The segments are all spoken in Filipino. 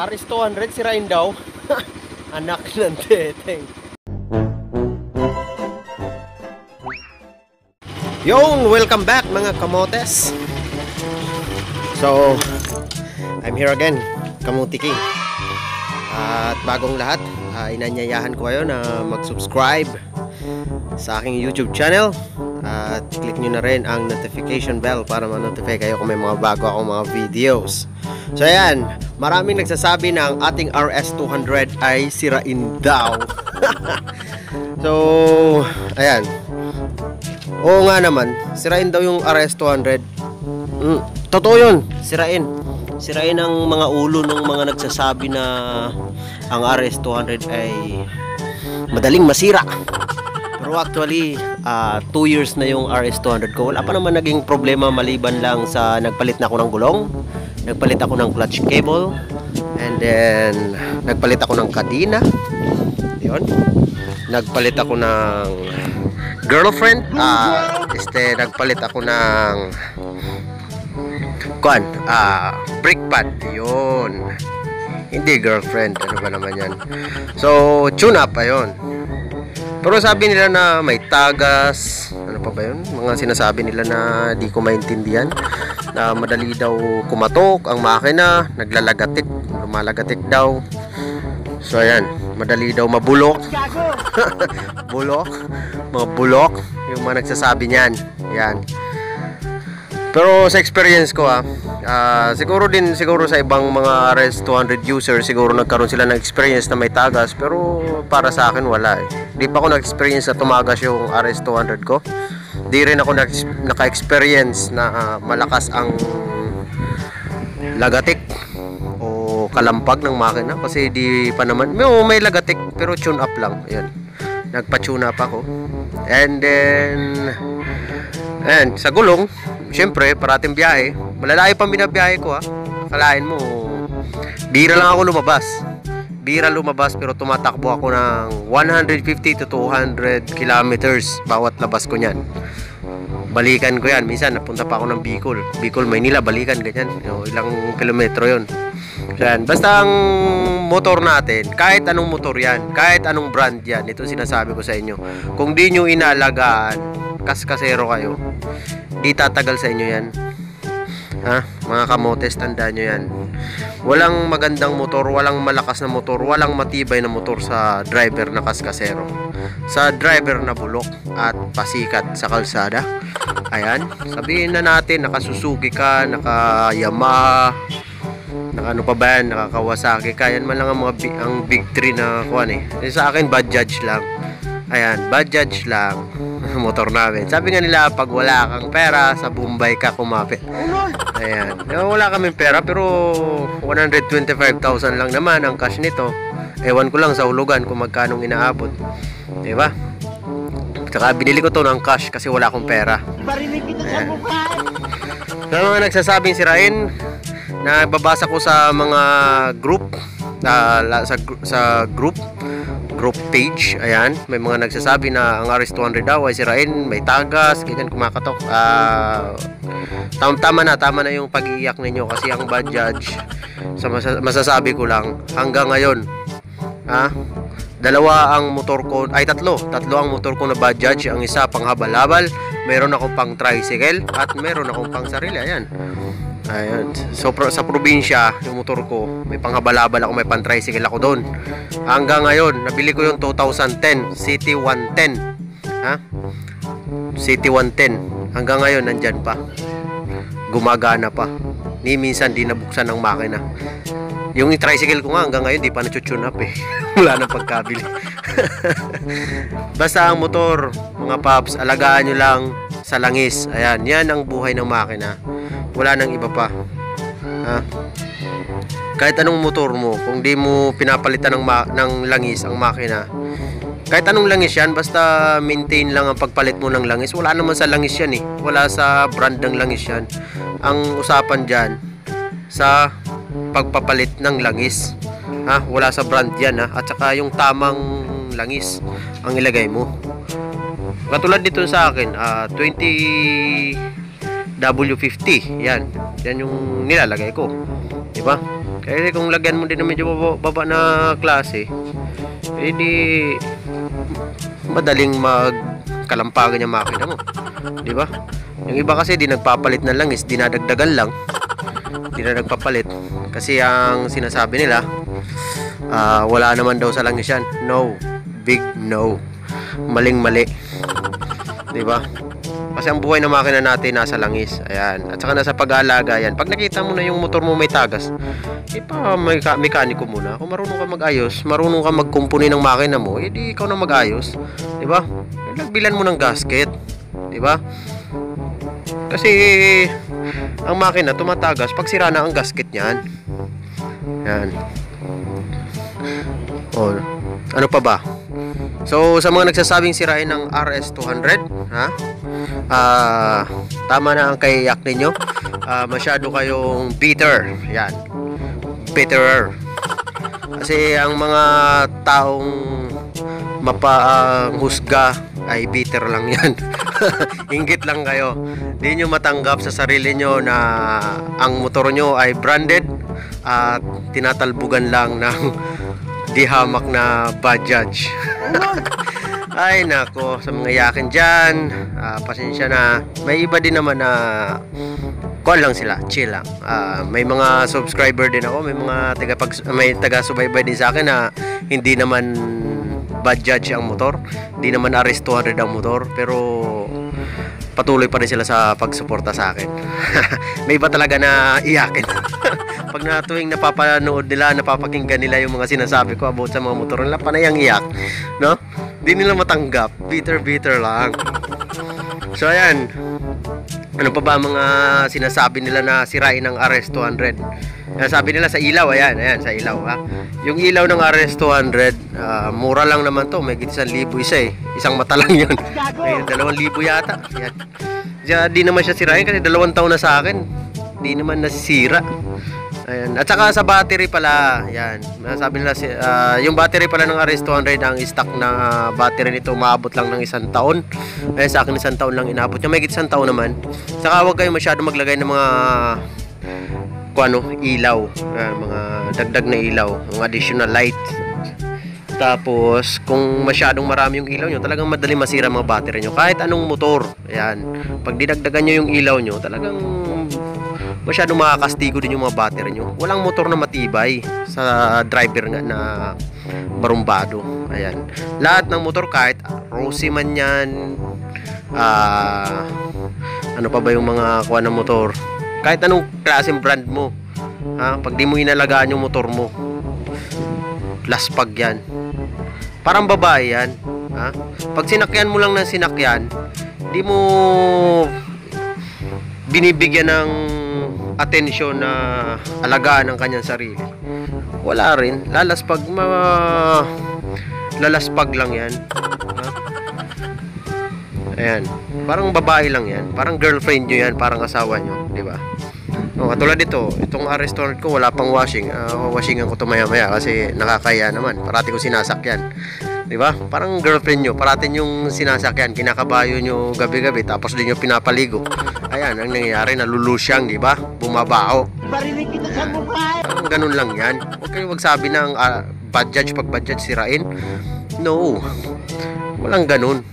RS200 sirain daw. Anak ng teteng. Yung, welcome back mga kamotes. So, I'm here again, Kamuti King. At bagong lahat, uh, inanyayahan ko kayo na mag-subscribe sa aking YouTube channel at click nyo na rin ang notification bell para ma-notify kayo kung may mga bago akong mga videos. So ayan, maraming nagsasabi na ang ating RS200 ay sirain daw. so, ayan. Oo nga naman, sirain daw yung RS200. Mm, totoo yun, sirain. Sirain ang mga ulo ng mga nagsasabi na ang RS200 ay madaling masira. Pero actually, 2 uh, years na yung RS200 ko. Wala pa naman naging problema maliban lang sa nagpalit na ako ng gulong, nagpalit ako ng clutch cable, and then nagpalit ako ng kadina. Yun. Nagpalit ako ng girlfriend. Uh, este, nagpalit ako ng kuan, ah, brake pad. Yun. Hindi girlfriend. Ano ba naman yan? So, tune up. Ayun. Pero sabi nila na may tagas, ano pa ba yun? Mga sinasabi nila na di ko maintindihan. Na madali daw kumatok ang makina, naglalagatik, lumalagatik daw. So ayan, madali daw mabulok. bulok, mga bulok, yung mga nagsasabi niyan. Yan. Pero sa experience ko ah, uh, siguro din siguro sa ibang mga RS200 users siguro nagkaroon sila ng experience na may tagas pero para sa akin wala eh. Di pa ako nag-experience na tumagas yung RS200 ko. Di rin ako naka-experience na uh, malakas ang lagatik o kalampag ng makina kasi di pa naman may, may lagatik pero tune up lang. Ayun. Nagpa-tune up ako. And then and sa gulong Siyempre, parating biyahe. Malalayo pa binabiyahe ko ha. Kalain mo, bira lang ako lumabas. Bira lumabas pero tumatakbo ako ng 150 to 200 kilometers bawat labas ko niyan. Balikan ko yan. Minsan napunta pa ako ng Bicol. Bicol, Maynila, balikan ganyan. You ilang kilometro yon. Yan. Basta ang motor natin, kahit anong motor yan, kahit anong brand yan, ito sinasabi ko sa inyo. Kung di nyo inaalagaan, kaskasero kayo, di tatagal sa inyo yan. Ha? Mga kamotes tandaan nyo yan. Walang magandang motor walang malakas na motor walang matibay na motor sa driver na kaskasero. Sa driver na bulok at pasikat sa kalsada. Ayan. Sabihin na natin nakasusuki ka naka Yamaha naka ano pa ba yan naka Kawasaki ka. Yan man lang ang mga ang big 3 na kuan eh sa akin bad judge lang ayan bad judge lang motor namin. Sabi nga nila, pag wala kang pera, sa Bombay ka kumapit. Ayan. Wala kaming pera, pero 125,000 lang naman ang cash nito. Ewan ko lang sa hulugan kung magkano inaabot. Diba? Tsaka binili ko to ng cash kasi wala akong pera. Ayan. Sa mga nagsasabing sirain, na babasa ko sa mga group, uh, sa, sa group, group page. Ayan, may mga nagsasabi na ang RS200 daw ay sirain, may tagas, ganyan kumakatok. Uh, tam tama na, tama na yung pag-iiyak ninyo kasi ang bad judge sa masasabi ko lang hanggang ngayon. Ha? Dalawa ang motor ko, ay tatlo, tatlo ang motor ko na bad judge, ang isa pang habal-habal, meron akong pang tricycle at meron akong pang sarili. Ayan. Ayun. So pro, sa probinsya, yung motor ko, may panghabalabal ako, may pan-tricycle ako doon. Hanggang ngayon, nabili ko yung 2010 City 110. Ha? City 110. Hanggang ngayon nandyan pa. Gumagana pa. Ni minsan di nabuksan ng makina. Yung tricycle ko nga hanggang ngayon di pa na-tune up eh. Wala nang pagkabili. Basta ang motor, mga paps, alagaan nyo lang sa langis. Ayan, yan ang buhay ng makina wala nang iba pa. Ha? kahit anong motor mo kung di mo pinapalitan ng, ng langis ang makina kahit anong langis yan basta maintain lang ang pagpalit mo ng langis. Wala naman sa langis yan eh. Wala sa brand ng langis yan. Ang usapan dyan sa pagpapalit ng langis. Ha? Wala sa brand yan ha? At saka yung tamang langis ang ilagay mo. Katulad dito sa akin uh, 20 W50 yan yan yung nilalagay ko di ba Kaya kung lagyan mo din na medyo baba, baba na klase, eh madaling magkalampagan yung makina mo. Di ba? Yung iba kasi di nagpapalit na langis, dinadagdagan lang. Di na nagpapalit. Kasi ang sinasabi nila, ah, wala naman daw sa langis yan. No. Big no. Maling mali. Di ba? Kasi ang buhay ng makina natin nasa langis. Ayan. At saka nasa pag-aalaga yan. Pag nakita mo na yung motor mo may tagas, ipa may mekaniko muna. Kung marunong ka mag-ayos, marunong ka magkumpuni ng makina mo, edi ikaw na mag-ayos. Ba? Nagbilan mo ng gasket. Di ba? Kasi ang makina tumatagas pag sira na ang gasket niyan. Yan. Oh, ano pa ba? So sa mga nagsasabing sirain ng RS200, ha? Ah, tama na ang kayak ninyo. Ah, masyado kayong bitter. Yan. Bitterer. Kasi ang mga taong mapahusga ay bitter lang yan. Inggit lang kayo. Hindi nyo matanggap sa sarili nyo na ang motor nyo ay branded at tinatalbugan lang ng di hamak na Bajaj. ay nako, sa mga yakin dyan, ah, pasensya na. May iba din naman na call lang sila, chill lang. Ah, may mga subscriber din ako, may mga taga pag may taga-subaybay din sa akin na hindi naman Bajaj ang motor, hindi naman RS200 ang motor, pero patuloy pa rin sila sa pagsuporta sa akin. may iba talaga na iyakin. Pag na tuwing napapanood nila, napapakinggan nila yung mga sinasabi ko about sa mga motor nila, panayang iyak, no? Di nila matanggap, bitter bitter lang. So ayan, ano pa ba ang mga sinasabi nila na sirain ng RS200? Ayan, sabi nila sa ilaw, ayan, ayan, sa ilaw ha. Yung ilaw ng RS200, ah, mura lang naman to, may isang libo isa eh. Isang mata lang yun. May dalawang libo yata. Ayan. Diya, di naman siya sirain kasi dalawang taon na sa akin. Di naman nasisira. Ayan. At saka sa battery pala, yan. Sabi nila, ah, yung battery pala ng RS200, ang stock na battery nito, maabot lang ng isang taon. Eh, sa akin isang taon lang inabot niya. May isang taon naman. Saka huwag kayo masyado maglagay ng mga kung ano, ilaw. Ah, mga dagdag na ilaw. Mga additional light. Tapos, kung masyadong marami yung ilaw nyo, talagang madali masira mga battery nyo. Kahit anong motor. Ayan. Pag dinagdagan nyo yung ilaw nyo, talagang masyadong makakastigo din yung mga battery nyo. Walang motor na matibay sa driver nga na barumbado. Ayan. Lahat ng motor, kahit Rossi man yan, ah, ano pa ba yung mga kuha ng motor, kahit anong klaseng brand mo, ha, pag di mo inalagaan yung motor mo, laspag yan. Parang babae yan. Ha? Pag sinakyan mo lang ng sinakyan, di mo binibigyan ng atensyon na alagaan ang kanyang sarili. Wala rin. Lalaspag, ma... lalaspag lang yan. Ha? Ayan. Parang babae lang yan. Parang girlfriend nyo yan. Parang asawa nyo. Di ba? O, katulad dito, itong restaurant ko wala pang washing. Uh, washingan ko to maya maya kasi nakakaya naman. Parati ko sinasakyan. Di ba? Parang girlfriend nyo, parati yung sinasakyan, kinakabayo nyo gabi-gabi, tapos din yung pinapaligo. Ayan, ang nangyayari, nalulusyang, di ba? Bumabao. Barinig kita sa mukha. Parang ganun lang yan. Huwag kayong magsabi ng uh, bad judge pag bad judge sirain. No. Walang ganun.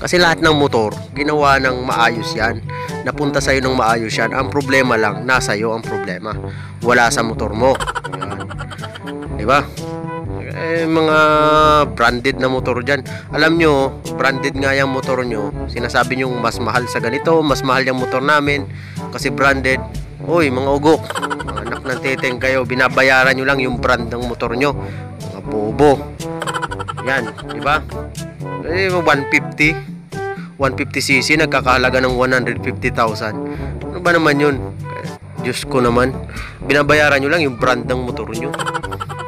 Kasi lahat ng motor, ginawa ng maayos yan. Napunta sa'yo ng maayos yan. Ang problema lang, nasa iyo ang problema. Wala sa motor mo. Di ba? Eh, mga branded na motor dyan. Alam nyo, branded nga yung motor nyo. Sinasabi nyo mas mahal sa ganito, mas mahal yung motor namin. Kasi branded. Uy, mga ugok. Anak ng teteng kayo, binabayaran nyo lang yung brand ng motor nyo. Mga bobo. Yan, di ba? Eh, 150. 150cc nagkakahalaga ng 150,000. Ano ba naman yun? Diyos ko naman. Binabayaran nyo lang yung brand ng motor nyo.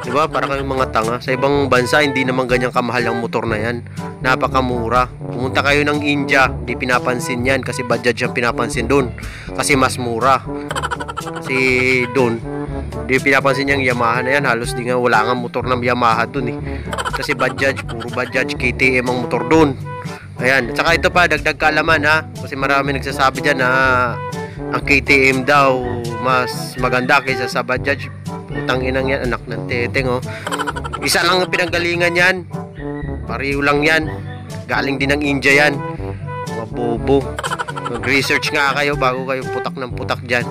Di ba? Para kayong mga tanga. Sa ibang bansa, hindi naman ganyang kamahal ang motor na yan. Napakamura. Pumunta kayo ng India, di pinapansin yan kasi Bajaj ang pinapansin doon. Kasi mas mura. Kasi doon, di pinapansin yung Yamaha na yan. Halos di nga wala nga motor ng Yamaha doon eh. Kasi Bajaj, puro Bajaj, KTM ang motor doon. Ayan. At saka ito pa, dagdag kaalaman ha. Kasi marami nagsasabi dyan na ang KTM daw mas maganda kaysa sa Bajaj. Putang inang yan, anak ng teteng oh. Isa lang ang pinanggalingan yan. Pariyo lang yan. Galing din ng India yan. Mga bobo. Mag-research nga kayo bago kayo putak ng putak dyan.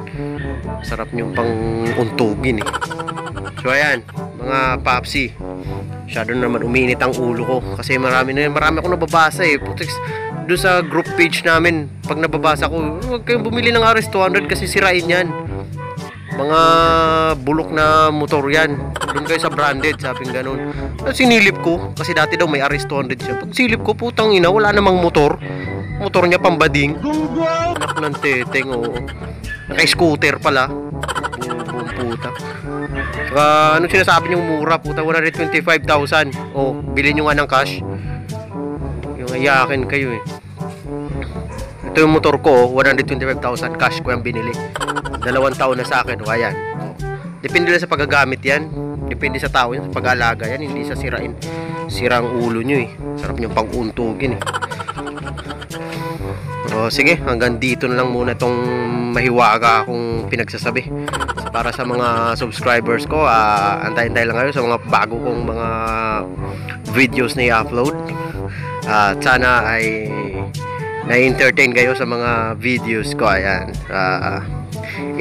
Sarap niyong pang untugin eh. So ayan, mga papsi. Masyado na naman uminit ang ulo ko. Kasi marami na marami akong nababasa eh. Putix, doon sa group page namin, pag nababasa ko, huwag kayong bumili ng RS200 kasi sirain yan. Mga bulok na motor yan. Doon kayo sa branded, sabing ganun. Sinilip ko, kasi dati daw may RS200 siya. Pag silip ko, putang ina, wala namang motor. Motor niya pambading. Anak ng teteng, oo. Naka-scooter pala. Bubong puta. Saka, ano sinasabi niyong mura, puta? 125,000. Oh, bilhin nyo nga ng cash. Yung ayakin kayo eh. Ito yung motor ko, oh, 125,000 cash ko yung binili. Dalawang taon na sa akin, o ayan. Oh. Depende lang sa paggagamit yan. Depende sa tao yan, sa pag-alaga yan, hindi sa sirain. Sirang ulo nyo eh. Sarap nyo pang-untugin eh. O sige, hanggang dito na lang muna itong mahiwaga akong pinagsasabi. Para sa mga subscribers ko, ah, antay-antay lang kayo sa mga bago kong mga videos na i-upload. At sana ay na-entertain kayo sa mga videos ko. Ayan. Ah,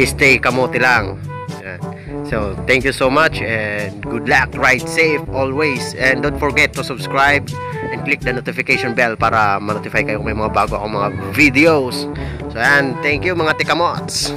stay kamote lang. Ayan. So, thank you so much and good luck. Ride safe always. And don't forget to subscribe and click the notification bell para ma-notify kayo kung may mga bago akong mga videos. So, ayan. Thank you mga tikamots.